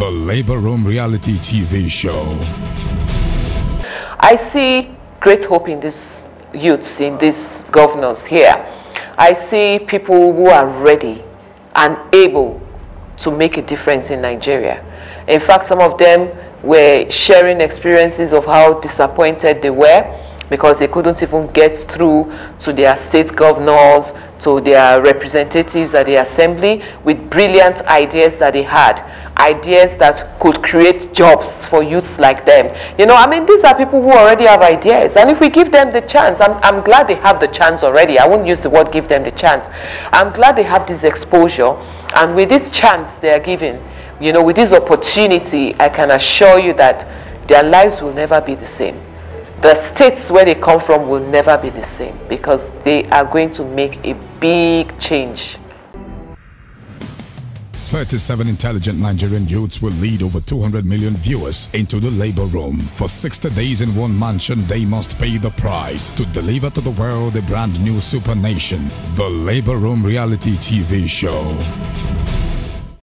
The Labor Room Reality TV Show. I see great hope in these youths, in these governors here. I see people who are ready and able to make a difference in Nigeria. In fact, some of them were sharing experiences of how disappointed they were because they couldn't even get through to their state governors, to their representatives at the assembly with brilliant ideas that they had. Ideas that could create jobs for youths like them. You know i mean these are people who already have ideas. And if we give them the chance i'm, I'm glad they have the chance already. I won't use the word give them the chance. I'm glad they have this exposure. And with this chance they are given you know with this opportunity i can assure you that their lives will never be the same the states where they come from will never be the same because they are going to make a big change. 37 intelligent Nigerian youths will lead over 200 million viewers into the labor room. For 60 days in one mansion, they must pay the price to deliver to the world a brand new super nation, the Labor Room Reality TV Show.